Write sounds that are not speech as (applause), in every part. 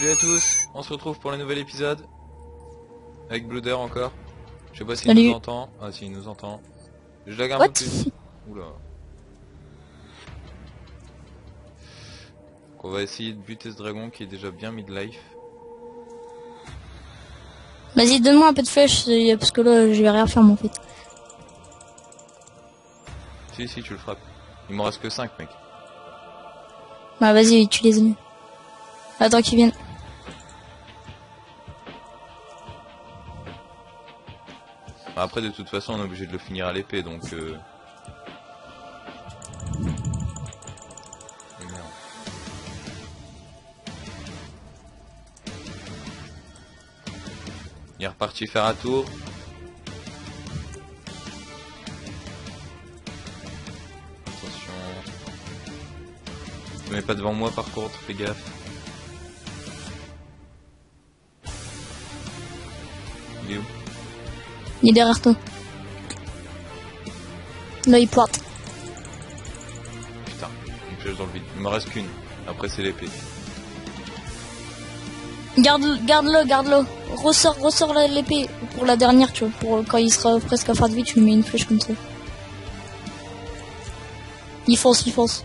Salut à tous, on se retrouve pour le nouvel épisode. Avec Blooder encore. Je sais pas s'il Salut. nous entend. Ah si, il nous entend. Je lag un peu plus. Oula. Donc, on va essayer de buter ce dragon qui est déjà bien mid-life. Vas-y, donne-moi un peu de flèche, euh, parce que là, je vais rien faire, en fait. Si, si, tu le frappes. Il m'en reste que 5 mec. Bah, vas-y, tu les as Attends qu'ils viennent. Après, de toute façon, on est obligé de le finir à l'épée, donc... Euh... Il est reparti faire un tour. Attention. Ne mets pas devant moi par contre, fais gaffe. Il est où? Il est derrière toi. Là, il pointe. Putain, une flèche dans le vide. Il me reste qu'une. Après c'est l'épée. Garde, garde-le, garde-le. Ressors, ressors l'épée pour la dernière, tu vois. Pour quand il sera presque à fin de vie, tu lui mets une flèche comme ça. Il fonce, il fonce.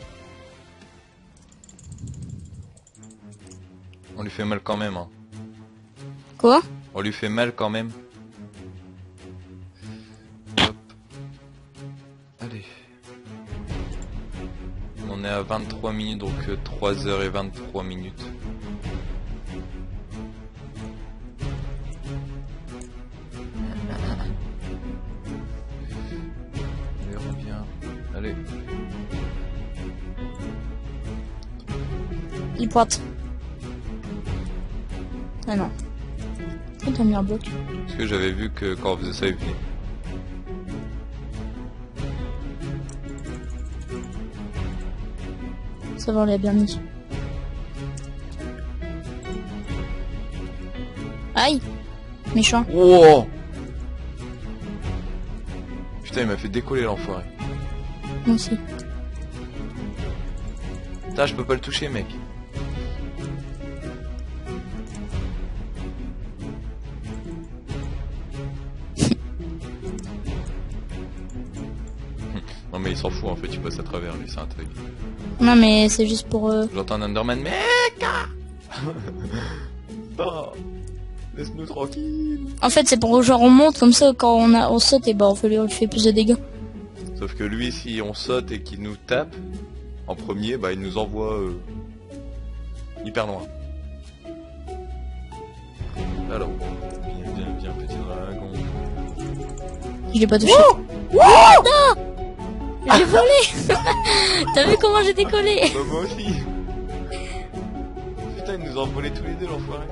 On lui fait mal quand même. Hein. Quoi? On lui fait mal quand même. Est à 23 minutes, donc 3 heures et 23 minutes. Allez, reviens. Allez. Il pointe. Ah non. Oh, t'as mis un bloc. Parce que j'avais vu que quand on faisait ça, il venait. Ça va, on l'a bien mis. Aïe Méchant. Wow Putain, il m'a fait décoller l'enfoiré. Moi aussi. Putain, je peux pas le toucher, mec. (laughs) non mais il s'en fout en fait, il passe à travers lui, c'est un thug. Non, mais c'est juste pour... euh, J'entends un Underman, mec (laughs) Laisse-nous tranquille En fait, c'est pour genre on monte comme ça quand on a on saute et bah on fait on lui fait plus de dégâts. Sauf que lui, si on saute et qu'il nous tape, en premier, bah il nous envoie euh, hyper loin. Alors, viens, viens, viens, petit dragon. Je l'ai pas touché. non J'ai volé (laughs) T'as vu comment j'ai décollé Bah, moi aussi Putain, il nous a envolé tous les deux, l'enfoiré.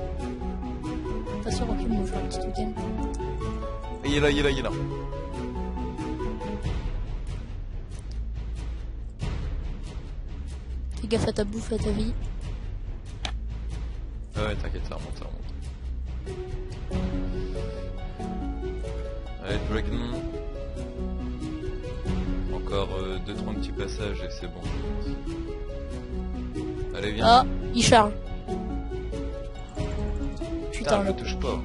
Sûr, recule mon joueur, petit week-end. Et il est là, il est là, il est là. Fais gaffe à ta bouffe, à ta vie. Ah ouais, t'inquiète, ça remonte, ça remonte. Allez, Dragon. Encore 2-3 petits passages et c'est bon. je pense. Allez, viens. Ah, il charge. Putain, je le touche pas.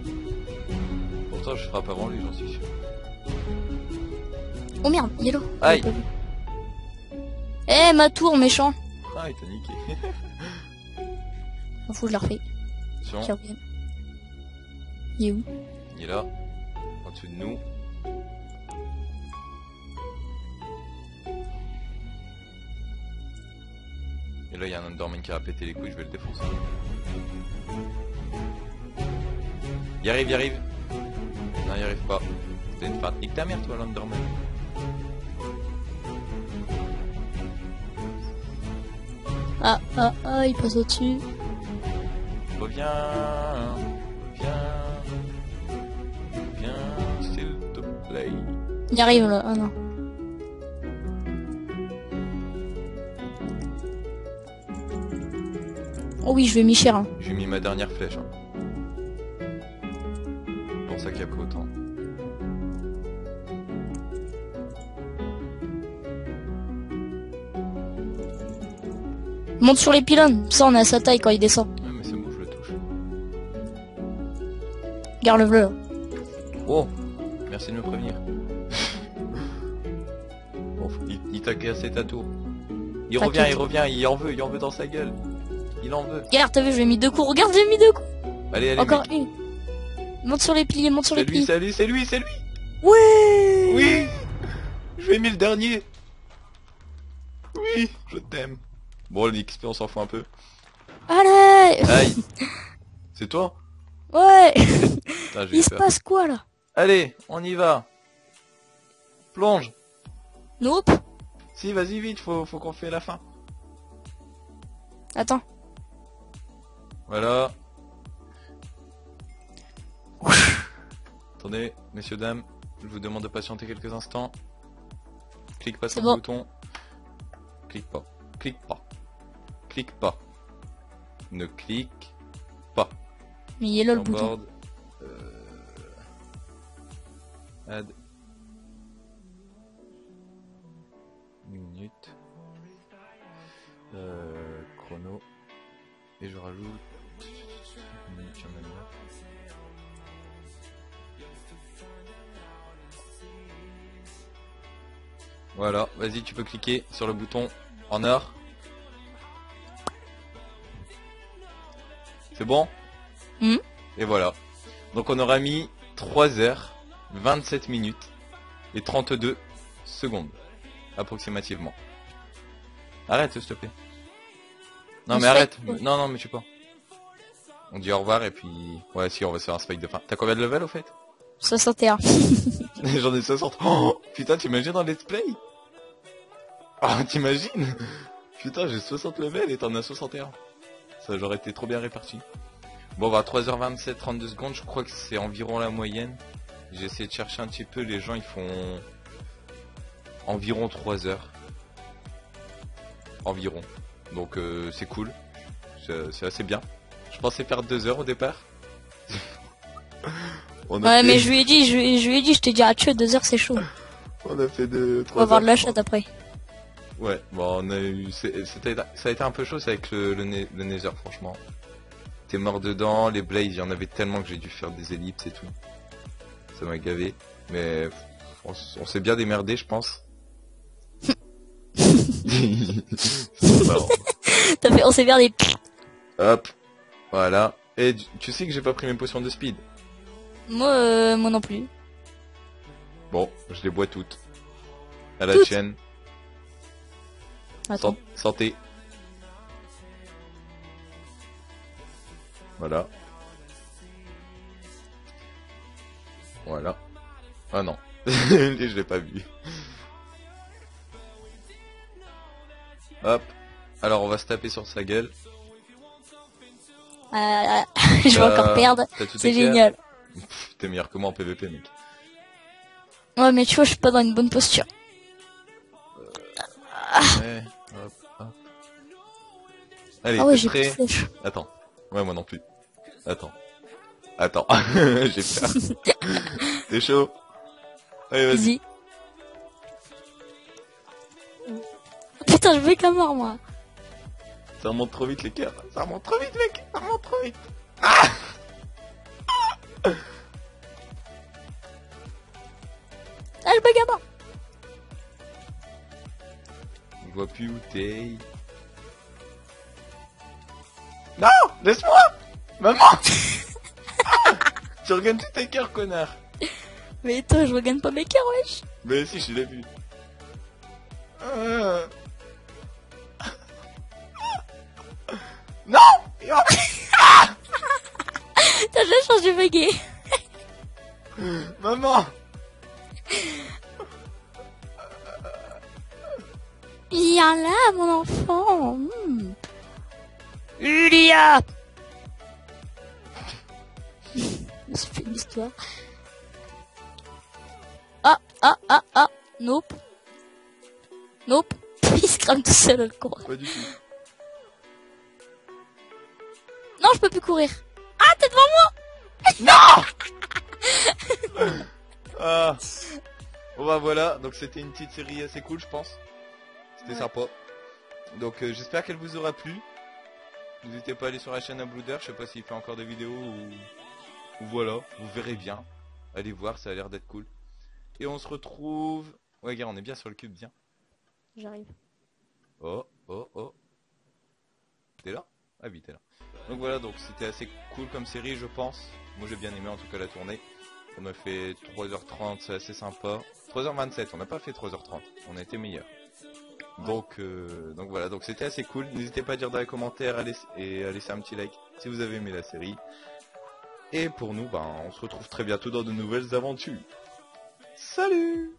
Pourtant, je frappe avant lui, j'en suis sûr. Oh merde, yellow. Aïe. Eh, ma tour, méchant. Ah, il t'a niqué. (laughs) M'en fous, je la refais. Il est où? Il est là, en dessous de nous. Et là, il y a un Underman qui a pété les couilles, je vais le défoncer. Il arrive, il arrive. Non, il arrive pas. T'es une fat. Nique ta mère, toi, l'Underman. Ah, ah, ah, il passe au-dessus. Reviens, reviens, reviens, s'il te plaît. Il arrive là. Ah non. Oh oui, je vais Michel. Hein. J'ai mis ma dernière flèche. Hein. C'est pour ça qu'il y a pris autant. Monte sur les pylônes. Ça, on est à sa taille quand il descend. Ouais, mais c'est bon, je le touche. Garde-le. Oh, merci de me prévenir. (laughs) bon, il, il t'a cassé ta tour. Il revient, il revient, il en veut, il en veut dans sa gueule. Il en veut. Regarde, t'as vu, je lui ai mis deux coups. Regarde, j'ai mis deux coups. Allez, allez, Encore mec. une. Monte sur les piliers, monte sur les lui, piliers. c'est lui, c'est lui, c'est lui. Ouais Oui Je lui mis le dernier Oui, je t'aime. Bon, l'XP, on s'en fout un peu. Allez Aïe (laughs) C'est toi? Ouais Putain, j'ai Il se passe quoi là? Allez, on y va Plonge Nope. Si, vas-y vite, faut, faut qu'on fait la fin. Attends. Voilà. Attendez, messieurs, dames, je vous demande de patienter quelques instants. Clique pas sur le bon. bouton. Clique pas. Clique pas. Clique pas. Ne clique pas. Mais il est là le bouton. Euh... Add. Minute. Euh, chrono. Et je rajoute. Voilà, vas-y, tu peux cliquer sur le bouton en or. C'est bon? Mhm. Et voilà. Donc on aura mis 3 heures, 27 minutes et 32 secondes. Approximativement. Arrête s'il te plaît. Non On mais arrête. Non non mais je sais pas. On dit au revoir et puis... Ouais si on va se faire un spike de fin. T'as combien de level au fait? 61. (laughs) J'en ai 60. Oh, putain t'imagines dans let's play? Oh t'imagines? Putain j'ai 60 levels et t'en as 61. Ça j'aurais été trop bien réparti. Bon bah 3h27, 32 secondes, je crois que c'est environ la moyenne. J'ai essayé de chercher un petit peu, les gens ils font environ 3 heures. Environ. Donc euh, c'est cool. C'est c'est assez bien. Je pensais faire 2 heures au départ. On, a Ouais, fait, mais je lui ai dit, je, lui- je lui ai dit, je te dis, ah, tu deux heures, c'est chaud. on a fait de On 3 va avoir de la chatte après. Ouais, bon, on a eu, c'était, ça a été un peu chaud, c'est avec le, le, ne- le Nether, franchement. T'es mort dedans, les blazes, il y en avait tellement que j'ai dû faire des ellipses et tout. Ça m'a gavé, mais on, on s'est bien démerdé, je pense. (laughs) T'as fait, on s'est bien des... Hop, voilà. Et tu sais que j'ai pas pris mes potions de speed. Moi, euh, moi non plus. Bon, je les bois toutes. À la Toutes tienne. Attends. San- Santé. Voilà. Voilà. Ah non. (laughs) je l'ai pas vu. Hop. Alors on va se taper sur sa gueule. Euh, (laughs) je vais encore perdre. t'as tout C'est génial. T'es meilleur que moi en PVP mec. Ouais, mais tu vois, je suis pas dans une bonne posture. Ouais, hop, hop. Allez, Ah ouais, t'es prêt. Attends. Ouais, moi non plus. Attends. Attends. (laughs) J'ai peur. (laughs) T'es chaud Allez, vas-y. Vas-y. Putain, je vais qu'à mort, moi. Ça remonte trop vite les cœurs. Ça remonte trop vite, mec. Ça remonte trop vite. Ah, je vais qu'à mort. Je vois plus où t'es. Non Laisse-moi Maman (laughs) Tu regagnes tous tes cœurs, connard Mais toi, je regagne pas mes cœurs, wesh. Mais si, je l'ai vu. Euh. (laughs) Non (laughs) T'as de la chance, j'ai bugué. (laughs) C'est une histoire. Ah, ah, ah, ah. Nope. Nope. (laughs) Il se crame tout seul, le. Pas du tout. Non, je peux plus courir. Ah, t'es devant (laughs) Ah. Bon bah voilà, donc c'était une petite série assez cool je pense. C'était Ouais. sympa. Donc euh, j'espère qu'elle vous aura plu. N'hésitez pas à aller sur la chaîne à Blooder, je sais pas s'il fait encore des vidéos ou... Voilà, vous verrez bien. Allez voir, ça a l'air d'être cool. Et on se retrouve... Ouais, gars, on est bien sur le cube, bien. J'arrive. Oh, oh, oh. T'es là? Ah oui, t'es là. Donc voilà, donc c'était assez cool comme série, je pense. Moi j'ai bien aimé en tout cas la tournée. On a fait 3h30, c'est assez sympa. 3h27, on n'a pas fait 3h30. On a été meilleur. Donc, euh, donc voilà, donc c'était assez cool. N'hésitez pas à dire dans les commentaires à laisser- et à laisser un petit like si vous avez aimé la série. Et pour nous, ben, on se retrouve très bientôt dans de nouvelles aventures. Salut